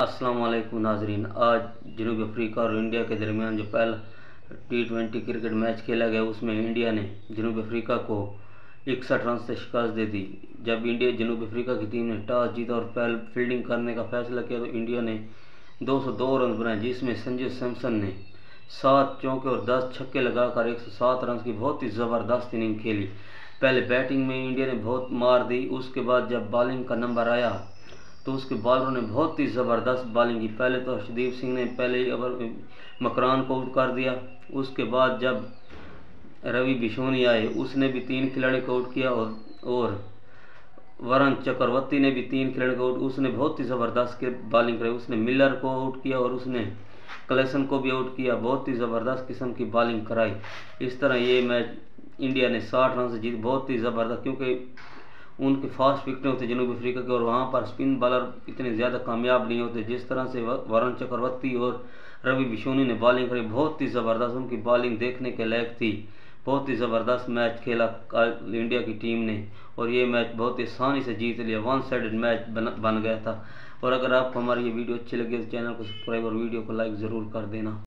वालेकुम नाजरीन। आज जनूबी अफ्रीका और इंडिया के दरमियान जो पहला टी ट्वेंटी क्रिकेट मैच खेला गया, उसमें इंडिया ने जनूबी अफ्रीका को इकसठ रन से शिकस्त दे दी। जब इंडिया जनूबी अफ्रीका की टीम ने टॉस जीता और पहले फील्डिंग करने का फैसला किया तो इंडिया ने 202 रन बनाए, जिसमें संजू सैमसन ने सात चौके और दस छक्के लगाकर 107 रन की बहुत ही ज़बरदस्त इनिंग खेली। पहले बैटिंग में इंडिया ने बहुत मार दी, उसके बाद जब बॉलिंग का नंबर आया तो उसके बॉलरों ने बहुत ही ज़बरदस्त बॉलिंग की। पहले तो हर्षदीप सिंह ने पहले ही अवर मकरान को आउट कर दिया। उसके बाद जब रवि बिशोनी आए उसने भी तीन खिलाड़ी को आउट किया और और वरुण चक्रवर्ती ने भी तीन खिलाड़ी को आउट, उसने बहुत ही ज़बरदस्त बॉलिंग कराई उसने मिलर को आउट किया और उसने कलेसन को भी आउट किया। बहुत ही ज़बरदस्त किस्म की बॉलिंग कराई। इस तरह ये मैच इंडिया ने साठ रन से जीत, बहुत ही ज़बरदस्त, क्योंकि उनके फास्ट विकटें होते जनूबी अफ्रीका के, और वहाँ पर स्पिन बॉलर इतने ज़्यादा कामयाब नहीं होते जिस तरह से वरुण चक्रवर्ती और रवि बिशोनी ने बॉलिंग करी। बहुत ही ज़बरदस्त उनकी बॉलिंग देखने के लायक थी। बहुत ही ज़बरदस्त मैच खेला इंडिया की टीम ने। और ये मैच बहुत ही आसानी से जीत लिया। वन साइडेड मैच बन गया था। और अगर आपको हमारी ये वीडियो अच्छी लगी तो चैनल को सब्सक्राइब और वीडियो को लाइक ज़रूर कर देना।